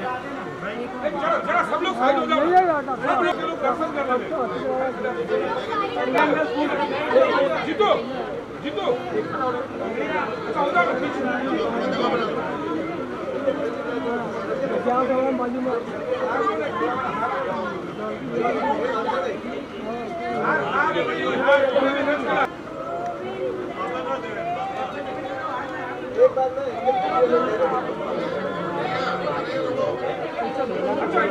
सब लोग साइड हो लोग दर्शन कर ले जीतो जीतो अच्छा उधर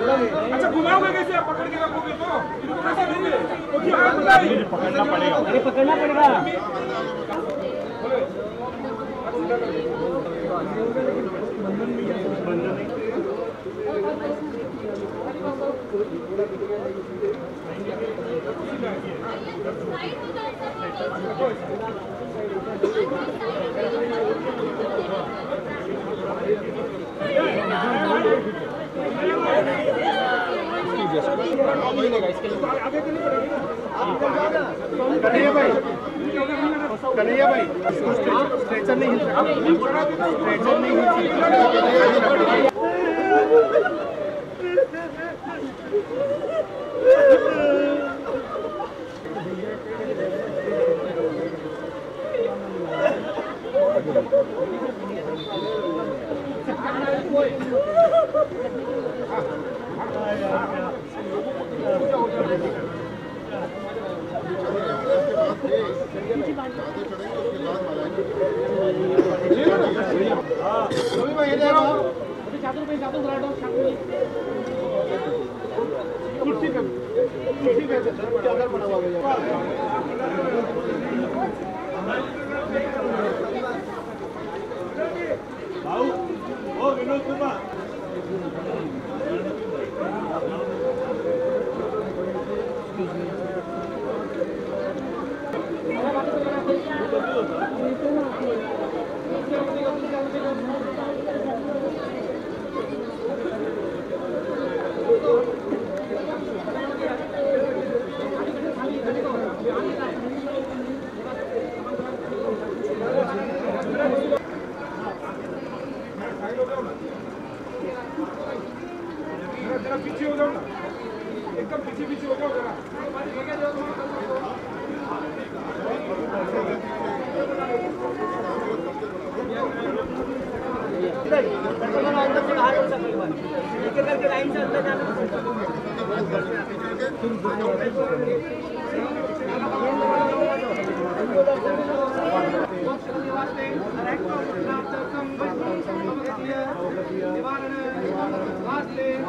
अच्छा घुमाओगे कैसे? पकड़ के रखोगे तो। इनको कैसे देंगे। क्योंकि आप पता पकड़ना पड़ेगा। अरे पकड़ना पड़ेगा। कन्हैया भाई कन्हैया भाई इसको स्ट्रे- स्ट्रेचर नहीं स्ट्रेचर नहीं हिल सकता भाऊ 16番。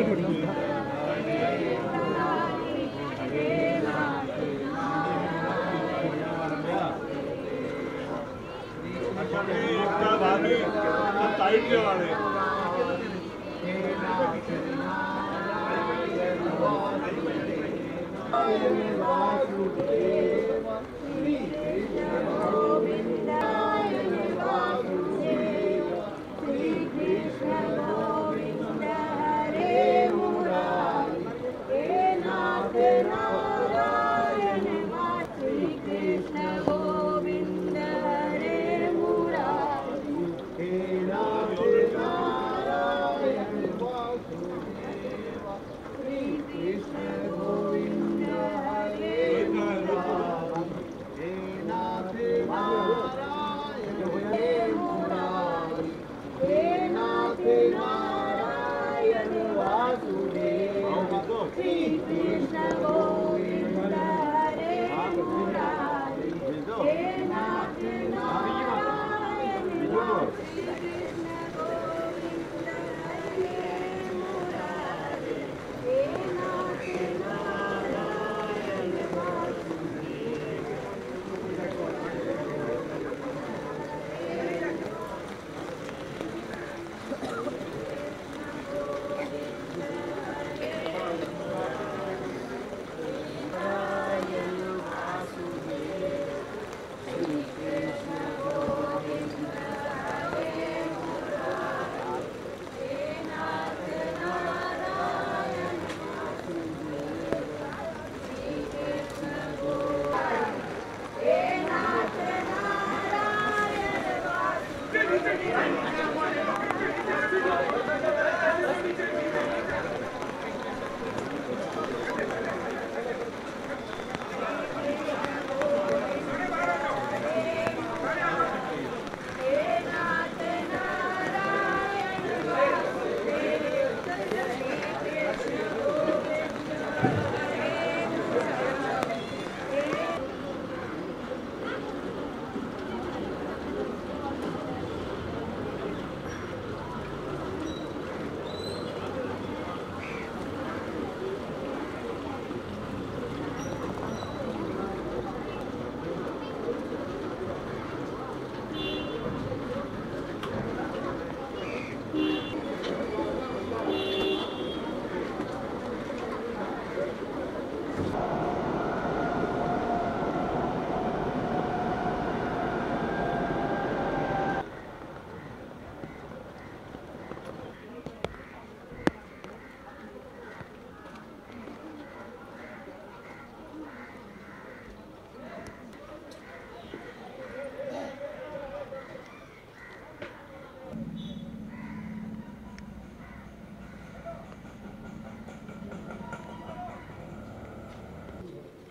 एक minute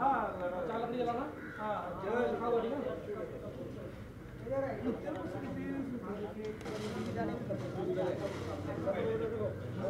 Ah, jalan dia lah. Ah, jalan kau dia. よろしくお願いします。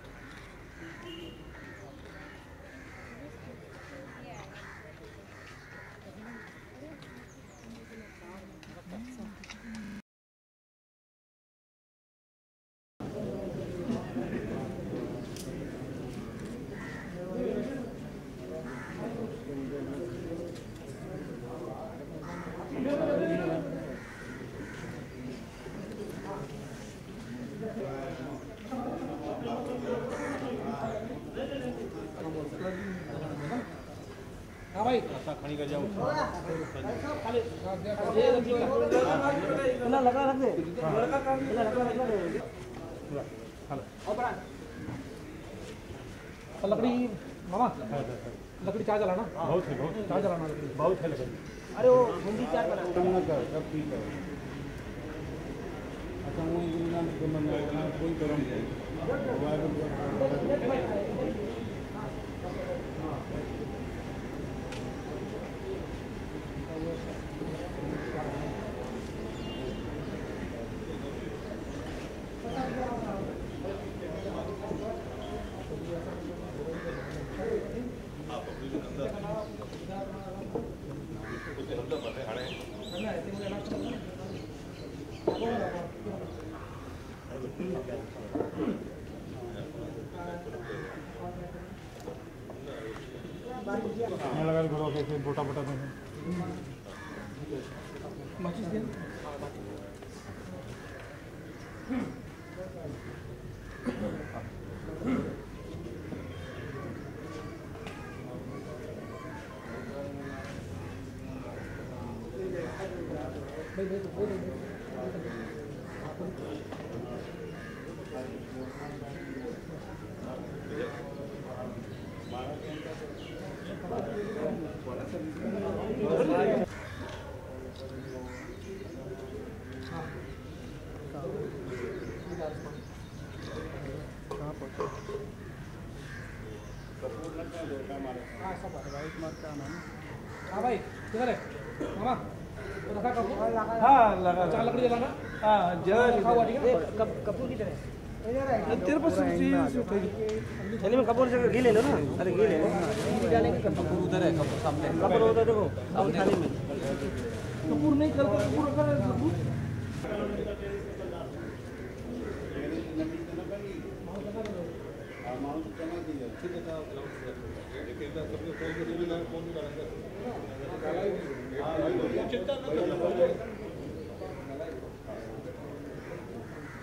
हाँ लकड़ी मामा लकड़ी चार जलाना। बहुत है बहुत चार जलाना लकड़ी। बहुत है लकड़ी। अरे वो हिंदी चार जलाना ठीक है। इंग्लिश में मन ना कोई गरम बोटा बोटा भाई किधर है हाँ। लगा। लकड़ी जलाना हाँ ठीक है कपूर की तरह? तेरे पास चलिए मैं कपूर से घी ले लो ना? अरे घी ले लो। कपूर उधर है कपूर सामने। कपूर उधर देखो अब थाली में। कपूर नहीं करते कपूर रखा है कपूर। ओम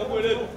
Vamos, Moreira!